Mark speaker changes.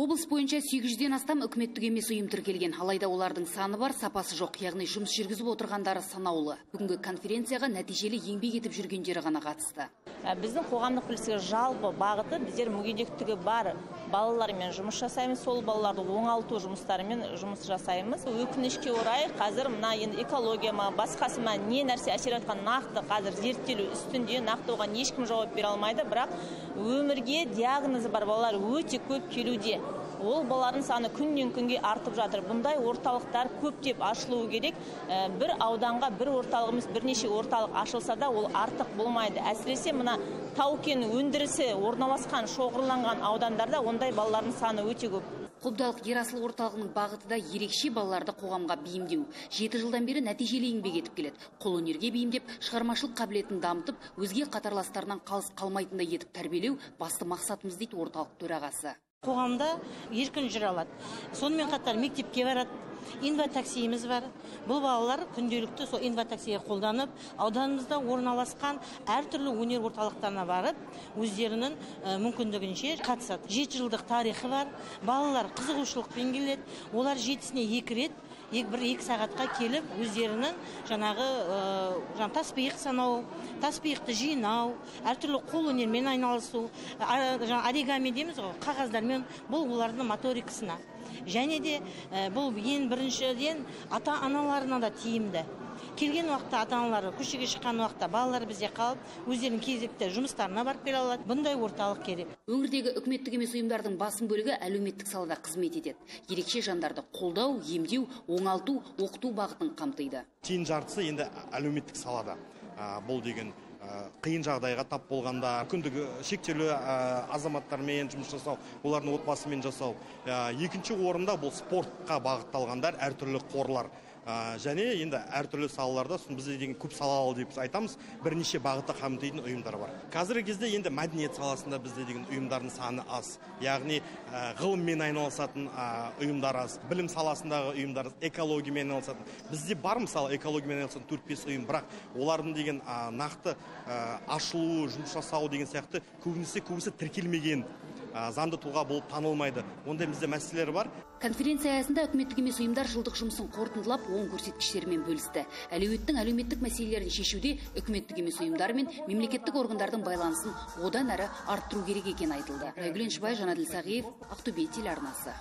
Speaker 1: облыс бойынша 800-ден астам үкіметтік емес ұйым тіркелген. Алайда олардың саны бар сапасы жоқ. Яғни жұмыс жүргізіп отырғандары санаулы. Бүгінгі конференцияға нәтижелі еңбек етіп жүргендері ғана қатысты.
Speaker 2: Ә, біздің қоғамдық бірлестігі жалпы бағыты біздер мүгедектігі бар. Балалармен жұмыс жасаймыз сол балаларды оңалту жұмыстарымен жұмыс жасаймыз. Өкінішке орай қазір мына енді экология ма басқасы ма не нәрсе әсер етқан нақты қазір зерттелу үстінде нақты оған ешкім жауап бере алмайды. Бірақ өмірге диагнозы бар балалар өте көп келуде. Ол балалардың саны күннен күнге артып жатыр бұндай орталықтар көптеп ашылуы керек Ә, бір ауданға бір орталық емес бірнеше орталық ашылса да ол артық болмайды әсіресе мына тау кен өндірісі орналасқан шоғырланған аудандарда ондай балалардың саны өте көп
Speaker 1: Қобдалық Ерасыл орталығының бағыты да ерекше балаларды қоғамға бейімдеу. Жеті жылдан бері нәтижелі еңбек етіп келеді. Қолөнерге бейімдеп, шығармашылық қабілетін дамытып, өзге қатарластарынан қалыс қалмайтындай етіп тәрбиелеу басты мақсатымыз дейді орталық төрағасы.
Speaker 3: Қоғамда еркін жүре алады. Сонымен қатар мектепке барады инватаксиіміз бар. Бұл балалар күнделікті сол инватаксиге қолданып ауданымызда орналасқан әртүрлі өнер орталықтарына барып өздерінің мүмкіндігінше қатысады. Жеті жылдық тарихы бар. Балалар қызығушылықпен келеді. Олар жетісіне екі рет бір екі сағатқа келіп өздерінің жаңағы жаңа таспиық санау таспиықты жинау әртүрлі қолөнермен айналысу а- жаңа оригами дейміз ғой қағаздармен бұл олардың моторикасына. Және де ә, бұл ең біріншіден ата аналарына да тиімді келген уақытта ата аналары көшеге шыққан уақытта балалар бізде қалып өздерінің кезекті жұмыстарына барып келе алады бұндай орталық керек
Speaker 1: Өңірдегі үкіметтік емес ұйымдардың басым бөлігі әлеуметтік салада қызмет етеді. Ерекше жандарды қолдау, емдеу, оңалту, оқыту бағытын қамтиды.
Speaker 4: тең жартысы енді әлеуметтік салада бұл деген қиын жағдайға тап болғанда мүмкіндігі шектеулі азаматтармен жұмыс жасау олардың отбасымен жасау. Екінші орында бұл спортқа бағытталғандар әртүрлі қорлар. Және енді әртүрлі салаларда бізде деген көп салалы деп айтамыз бірнеше бағытты қамтитын ұйымдар бар. Қазіргі кезде енді мәдениет саласында бізде деген ұйымдардың саны аз. Яғни ғылыммен айналысатын ұйымдар аз білім саласындағы ұйымдар экологиямен айналысатын. Бізде бар мысалы экологиямен айналысатын төрт бес ұйым бірақ олардың деген нақты ашылуы жұмыс жасауы деген сияқты көбінесе көбісі тіркелмеген. Заңды тұлға болып танылмайды ондай бізде мәселелер бар
Speaker 1: Конференция аясында үкіметтік емес ұйымдар жылдық жұмысын қорытындылап, оң көрсеткіштерімен бөлісті. Әлеуеттің әлеуметтік мәселелерін шешуде үкіметтік емес ұйымдар мен мемлекеттік органдардың байланысын одан әрі арттыру керек екені айтылды. Айгүлен Шыбай, Жанаділ Сағиев, Ақтөбе телеарнасы.